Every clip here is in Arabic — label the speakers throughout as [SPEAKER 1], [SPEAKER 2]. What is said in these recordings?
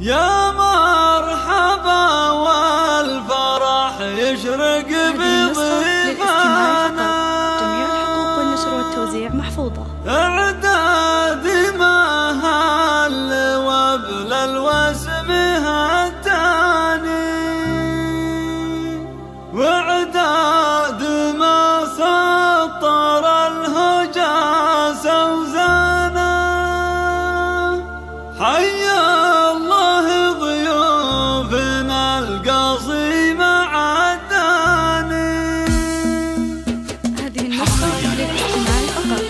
[SPEAKER 1] يا مرحبا والفرح يشرق بضيفانا
[SPEAKER 2] جميع الحقوق والنشر والتوزيع محفوظة.
[SPEAKER 1] اعداد مهل وابل الوسم التاني القصي مع الداني
[SPEAKER 2] هذه النسخة للاستماع فقط.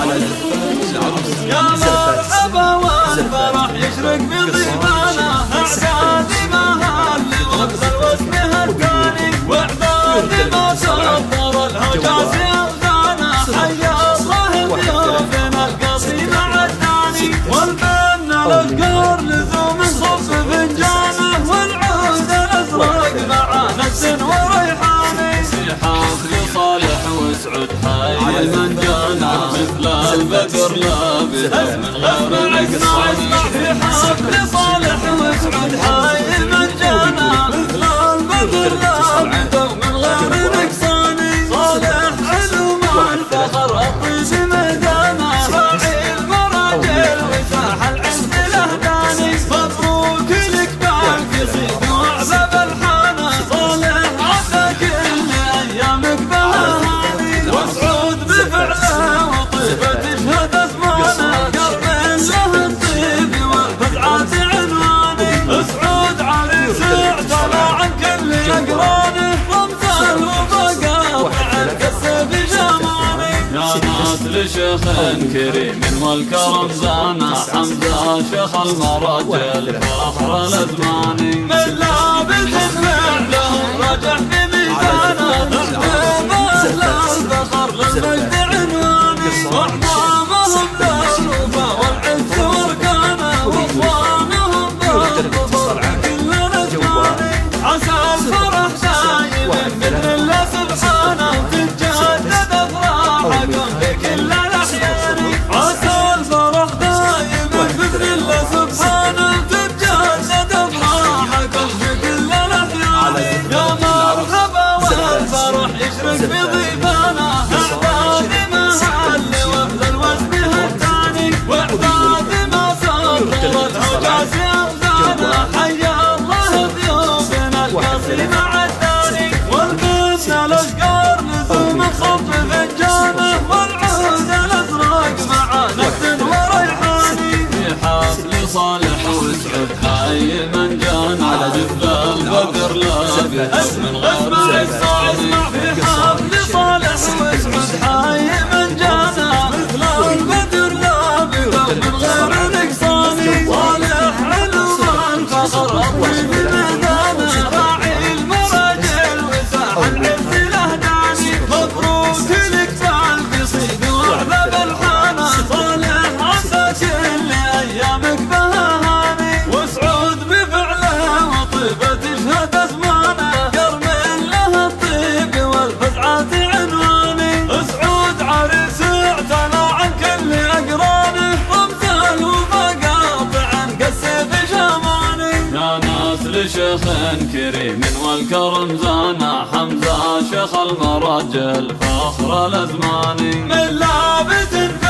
[SPEAKER 3] على العروس
[SPEAKER 1] يا مرحبا والفرح يشرق بضيفانا. اعداد مهل وابذل واسمها الثاني؟ واعداد ما سطر الهجاس يغزانا. حيا الله ضيوفنا القصي مع الثاني والبن الافكار حي من جانا مثل البدر لابس من غير القصاني في حفل صالح لشيخ كريم والكرم زانا حمزه شيخ المرجل فخر الازماني من لابس فعلهم رجع في ميزانه افراحكم في صالح وسعود حي من جانا. على جبل البدر لابس من غير الصعب تشهد اسمانه كرم له الطيب والفزعات عنواني. سعود عريس اعتنى عن كل اقرانه رمز الوفا قاطع قس بجماني يا ناس لشيخ كريم والكرم زانا حمزة شيخ المراجل فخر الأزماني. من لابد